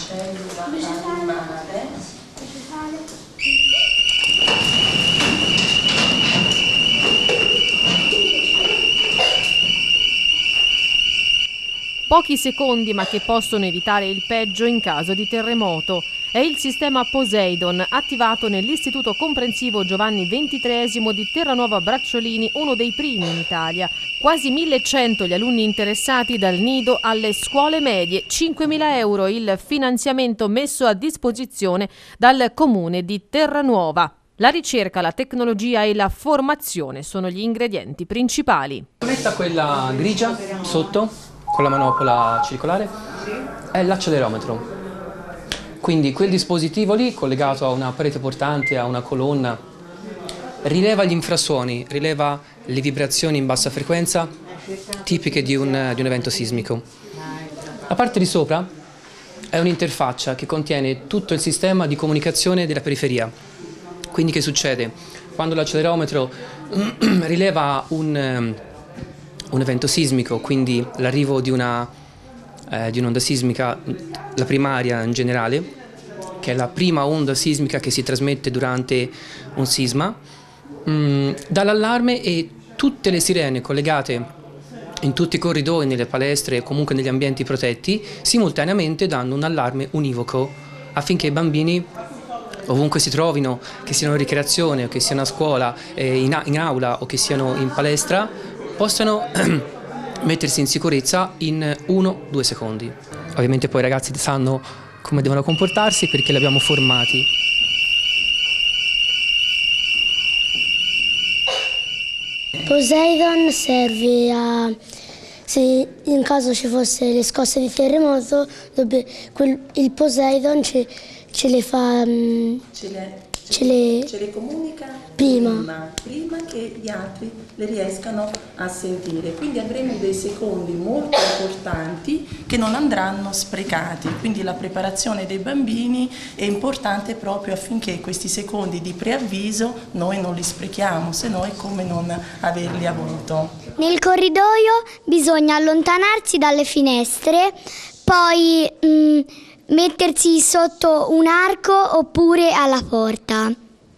şey uzaktan bilmem ne. Pochi secondi ma che possono evitare il peggio in caso di terremoto. È il sistema Poseidon, attivato nell'Istituto Comprensivo Giovanni XXIII di Terranuova Bracciolini, uno dei primi in Italia. Quasi 1100 gli alunni interessati dal nido alle scuole medie, 5.000 euro il finanziamento messo a disposizione dal comune di Terranuova. La ricerca, la tecnologia e la formazione sono gli ingredienti principali. Quella grigia sotto con la manopola circolare è l'accelerometro. Quindi quel dispositivo lì, collegato a una parete portante, a una colonna, rileva gli infrasuoni, rileva le vibrazioni in bassa frequenza tipiche di un, di un evento sismico. La parte di sopra è un'interfaccia che contiene tutto il sistema di comunicazione della periferia. Quindi che succede? Quando l'accelerometro rileva un un evento sismico, quindi l'arrivo di, eh, un'onda sismica, la primaria in generale, che è la prima onda sismica che si trasmette durante un sisma, mh, mm, dà l'allarme e tutte le sirene collegate in tutti i corridoi, nelle palestre e comunque negli ambienti protetti, simultaneamente danno un allarme univoco affinché i bambini ovunque si trovino, che siano in ricreazione o che siano a scuola, eh, in, in aula o che siano in palestra, possano mettersi in sicurezza in uno due secondi. Ovviamente poi i ragazzi sanno come devono comportarsi perché li abbiamo formati. Poseidon serve a se in caso ci fosse le scosse di terremoto, quel, il Poseidon ce, ce le fa... Mm, ce le ce le, ce le comunica prima. prima. prima, che gli altri le riescano a sentire. Quindi avremo dei secondi molto importanti che non andranno sprecati. Quindi la preparazione dei bambini è importante proprio affinché questi secondi di preavviso noi non li sprechiamo, se no è come non averli avuto. Nel corridoio bisogna allontanarsi dalle finestre, poi... Mh, mm, mettersi sotto un arco oppure alla porta,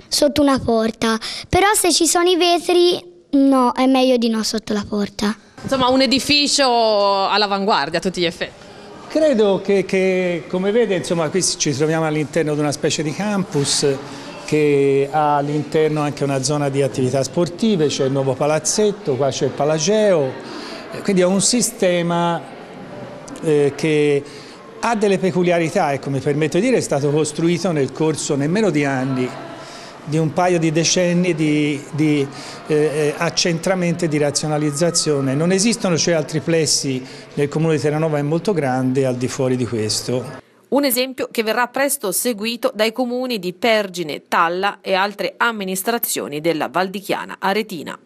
sotto una porta. Però se ci sono i vetri, no, è meglio di no sotto la porta. Insomma, un edificio all'avanguardia a tutti gli effetti. Credo che, che come vede, insomma, qui ci troviamo all'interno di una specie di campus che ha all'interno anche una zona di attività sportive, c'è il nuovo palazzetto, qua c'è il Palageo, quindi è un sistema eh, che ha delle peculiarità, ecco, mi permetto di dire, è stato costruito nel corso nemmeno di anni, di un paio di decenni di, di eh, eh, accentramento e di razionalizzazione. Non esistono cioè altri plessi nel comune di Terranova, è molto grande al di fuori di questo. Un esempio che verrà presto seguito dai comuni di Pergine, Talla e altre amministrazioni della Valdichiana Aretina.